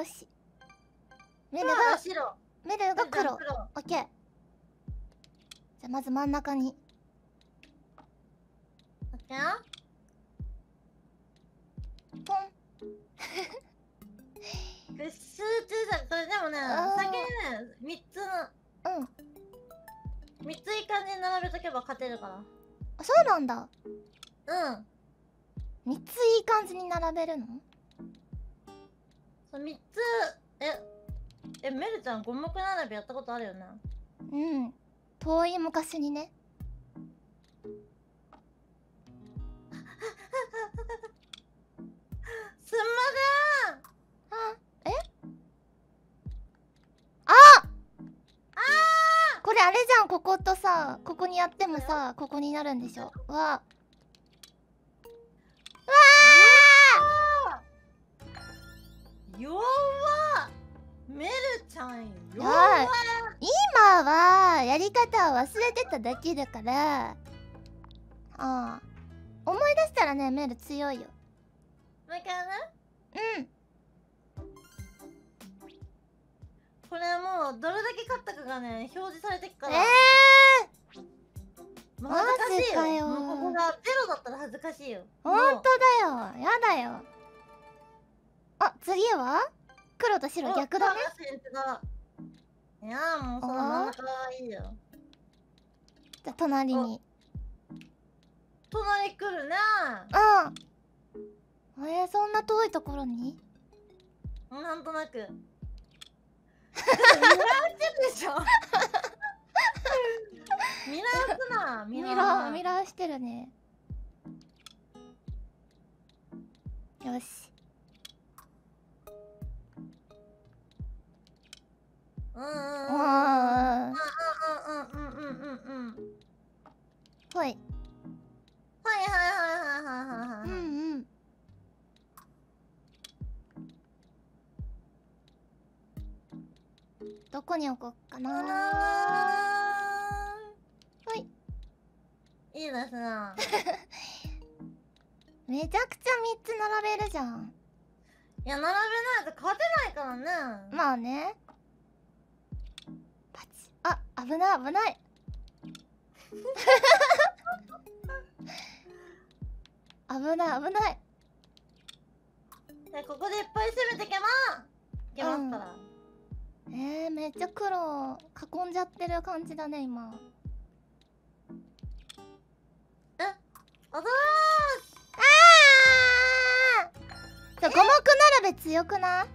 ーしメル黒がが白。メルが黒。黒。オッケー。じゃあまず真ん中に。オッケーポン。これ集中さこれでもね先にね3つの。うん。3ついい感じに並べとけば勝てるかあそうなんだ。らうん。3ついい感じに並べるの？3つ。ええメルちゃん五目並べやったことあるよね？うん。遠い昔にね。すんまあえ？あ！これあれじゃん。こことさここにやってもさここになるんでしょ？わ。せちゃん弱やっ今はやり方を忘れてただけだから。ああ思い出したらねメル強いよ。もう一回ねうん。これもうどれだけ勝ったかがね表示されてっから、えもう恥ずかしいマジかよ。ここがゼロだったら恥ずかしいよ。ー、ほんとだよ。やだよ。あ次は？黒と白逆だね。ねいやーもうその真ん中はいいよ。じゃあ隣に。隣来るねうん。えー、そんな遠いところに？なんとなく。見直してるでしょ。見直すな見ミ直ラーミラーしてるね。よしうんうんうんうんうんあうんうんうんうん。はい。はいはいはいはいはいはいうんうん。どこに置こっかな。はい。いいですねめちゃくちゃ3つ並べるじゃん。いや並べないと勝てないからね。まあね危ない危ない。危ない危ない。でここでいっぱい攻めてけばいけますから、えー、めっちゃ黒囲んじゃってる感じだね今。あざーあー！じゃ五目並べ強くない？